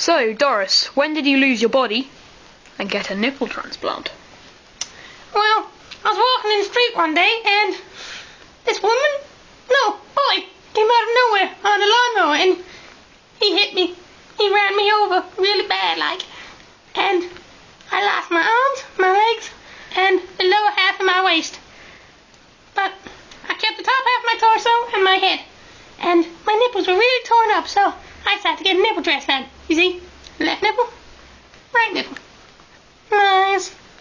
So, Dorris, when did you lose your body and get a nipple transplant? Well, I was walking in the street one day and this woman, no, boy, came out of nowhere on a lawnmower and he hit me. He ran me over really bad, like. And I lost my arms, my legs, and the lower half of my waist. But I kept the top half of my torso and my head. And my nipples were really torn up, so I decided to get a nipple transplant. You see?